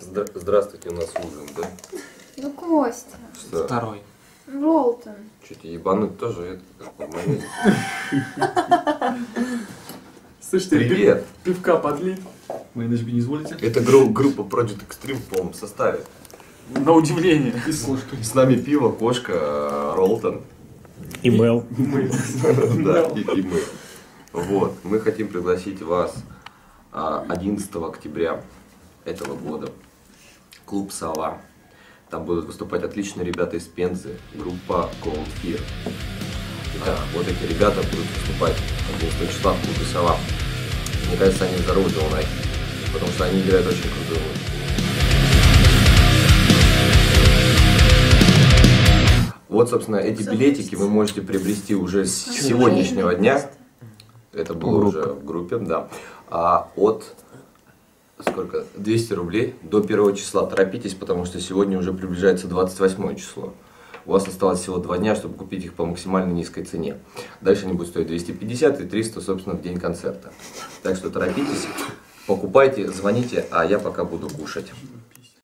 Здра- Здравствуйте, у нас ужин, да? Ну, Костя. Что? Второй. Ролтон. Чуть ебануть тоже это как нормально. Слышите, Привет! пив- пивка подлить. Вы иначе не изволите? Это гру- группа Project Extreme в полном составе. На удивление. И с кошкой. С нами пиво, кошка, э, Ролтон. И Мел. Да, и, и мы. Вот, мы хотим пригласить вас а, 11 октября этого года. Клуб «Сова». Там будут выступать отличные ребята из Пензы, группа Cold Fear. Итак, вот эти ребята будут выступать 11 числа в клубе «Сова». Мне кажется, они заслуживают лайк, потому что они играют очень крутую музыку. Вот, собственно, эти билетики вы можете приобрести уже с сегодняшнего дня. Это было уже в группе, да. А от сколько? 200 рублей до первого числа. Торопитесь, потому что сегодня уже приближается 28 число. У вас осталось всего два дня, чтобы купить их по максимально низкой цене. Дальше они будут стоить 250 и 300, собственно, в день концерта. Так что торопитесь, покупайте, звоните, а я пока буду кушать.